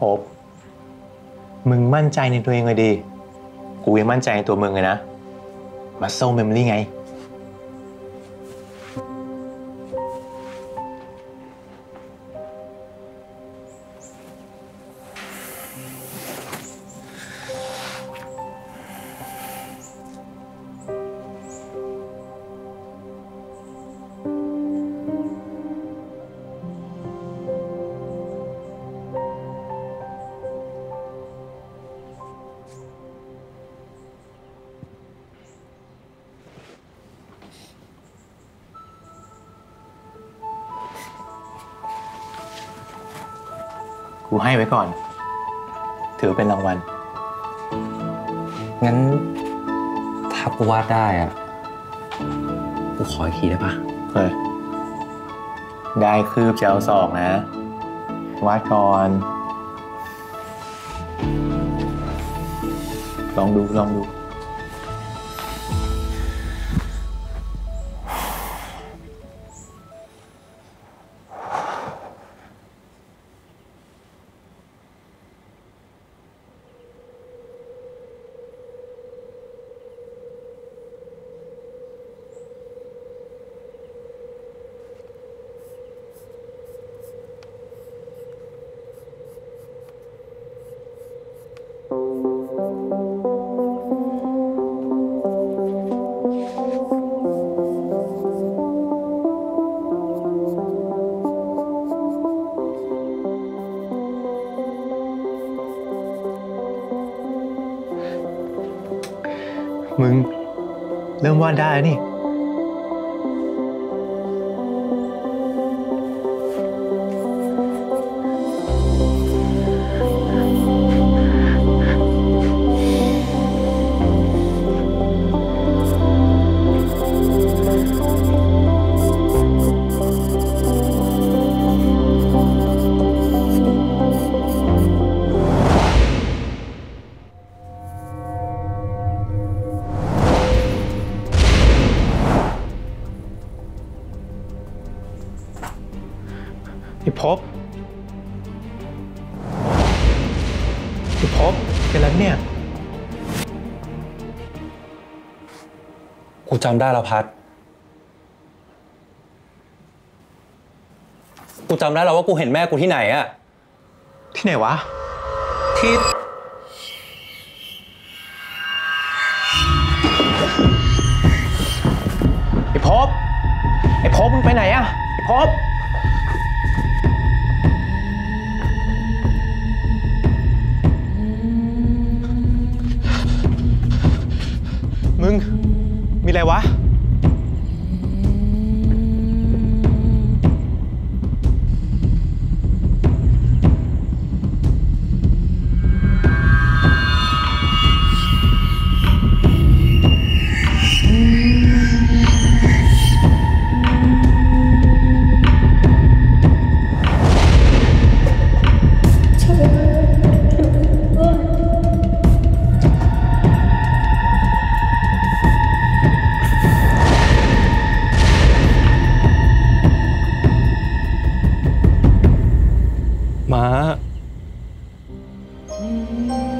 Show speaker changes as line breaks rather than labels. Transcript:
พบ มึงมั่นใจในตัวเองเลยดี กูยังมั่นใจในตัวมึงเลยนะ มาโซ่เมมโมรี่ไง กูให้ไว้ก่อน ถือเป็นรางวัล
งั้น ถ้ากูวาดได้อะกูขออีกทีได้ปะ
เฮ้ยได้คืบจะเอาศอกนะ วาดก่อน ลองดูลองดู มึง เริ่มวาดได้นี่ พี่พบพี่พบเป็นแล้วเนี่ย
กูจำได้แล้วพัด กูจำได้แล้วว่ากูเห็นแม่กูที่ไหนอะ
ที่ไหนวะ
ที่
ไอ้พบไอ้พบมึงไปไหนอะไอ้พบ อะไรวะ Mm-hmm.